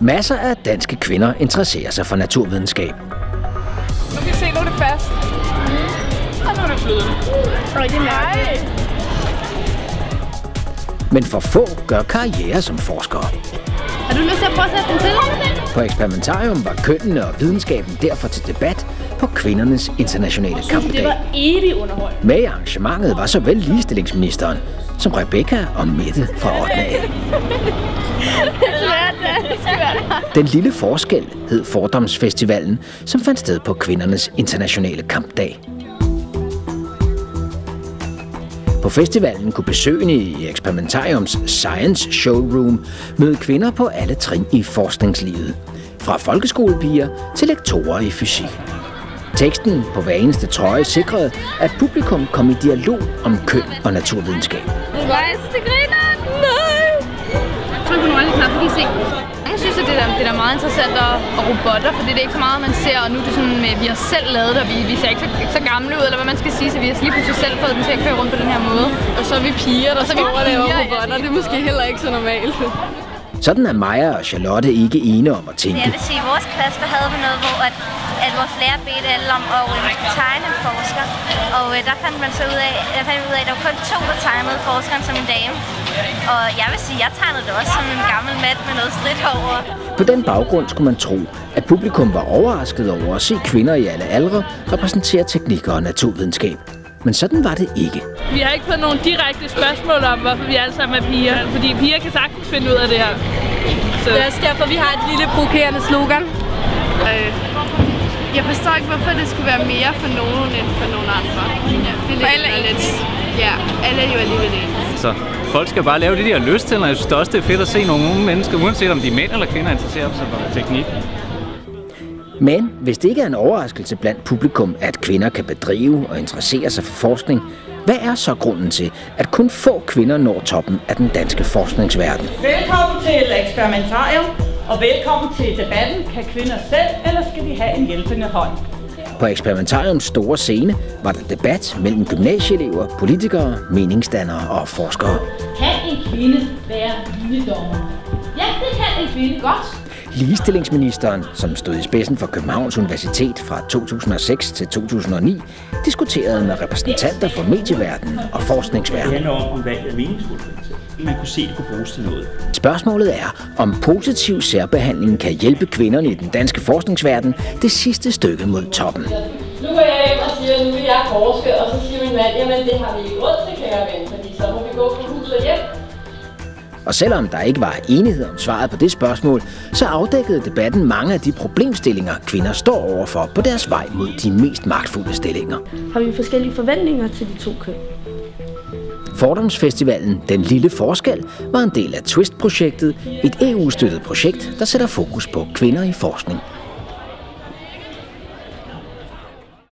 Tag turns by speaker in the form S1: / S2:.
S1: Masser af danske kvinder interesserer sig for naturvidenskab.
S2: Nu kan se, nu er det fast. Og nu er det flydende.
S3: Og det er.
S1: Men for få gør karriere som forskere.
S3: Har du lyst til at prøve at sætte den til?
S1: På eksperimentarium var kønnene og videnskaben derfor til debat på kvindernes internationale
S3: Det
S1: kampdag.
S3: var evig underhold.
S1: Med arrangementet var såvel ligestillingsministeren som Rebecca og Mette fra 8. A. Den lille forskel hed Fordomsfestivalen, som fandt sted på kvindernes internationale kampdag. På festivalen kunne besøgende i Experimentariums Science Showroom møde kvinder på alle trin i forskningslivet. Fra folkeskolepiger til lektorer i fysik. Teksten på hver eneste trøje sikrede, at publikum kom i dialog om køn og naturvidenskab.
S3: Nej, jeg synes, det griner. Nej. Tryk på nogle af de knapper, kan I se. Jeg synes, at det er, det er meget interessant at, at robotter, for det er ikke så meget, man ser, og nu er det sådan, at vi har selv lavet det, og vi, vi ser ikke så, ikke så gamle ud, eller hvad man skal sige, så vi har lige pludselig selv fået dem til at køre rundt på den her måde.
S2: Og så er vi piger, der
S3: så vi
S2: og
S3: ja.
S2: robotter. Det er måske heller ikke så normalt.
S1: Sådan er Maja og Charlotte ikke ene om at tænke.
S4: Jeg vil sige, at i vores klasse der havde vi noget, hvor at, at vores lærer bedte alle om at øh, tegne en forsker. Og øh, der fandt man så ud af, der fandt ud af, at der var kun to, der tegnede forskeren som en dame. Og jeg vil sige, at jeg tegnede det også som en gammel mand med noget stridt over.
S1: På den baggrund skulle man tro, at publikum var overrasket over at se kvinder i alle aldre repræsentere teknik og naturvidenskab. Men sådan var det ikke.
S2: Vi har ikke fået nogen direkte spørgsmål om, hvorfor vi alle sammen er piger. Fordi piger kan sagtens finde ud af det her. Så.
S3: Det er også derfor, vi har et lille provokerende slogan.
S2: Øh,
S5: Jeg forstår ikke, hvorfor det skulle være mere for nogen end for nogen andre. Ja, det er lidt,
S3: alle er
S5: lidt. Ja, alle er jo alligevel ens.
S6: Så folk skal bare lave det, de har lyst til, og jeg synes det også, det er fedt at se nogle unge mennesker, uanset om de er mænd eller kvinder, interesserer sig for teknik.
S1: Men hvis det ikke er en overraskelse blandt publikum, at kvinder kan bedrive og interessere sig for forskning, hvad er så grunden til, at kun få kvinder når toppen af den danske forskningsverden?
S7: Velkommen til Experimentarium, og velkommen til debatten. Kan kvinder selv, eller skal de have en hjælpende hånd?
S1: På Experimentariums store scene var der debat mellem gymnasieelever, politikere, meningsdannere og forskere.
S3: Kan en kvinde være linjedommer? Ja, det kan en kvinde godt.
S1: Ligestillingsministeren, som stod i spidsen for Københavns Universitet fra 2006 til 2009, diskuterede med repræsentanter for medieverdenen og
S8: Det
S1: forskningsverdenen.
S8: handler om, om valget er meningsfuldt. Man kunne se, at det kunne bruges til noget.
S1: Spørgsmålet er, om positiv særbehandling kan hjælpe kvinderne i den danske forskningsverden det sidste stykke mod toppen.
S9: Nu går jeg hjem og siger, at nu vil jeg forske, og så siger min mand, jamen det har vi ikke råd til, kære ven, fordi så må vi gå fra hus og hjem.
S1: Og selvom der ikke var enighed om svaret på det spørgsmål, så afdækkede debatten mange af de problemstillinger, kvinder står overfor på deres vej mod de mest magtfulde stillinger.
S3: Har vi forskellige forventninger til de to køn?
S1: Fordomsfestivalen Den Lille Forskel var en del af Twist-projektet, et EU-støttet projekt, der sætter fokus på kvinder i forskning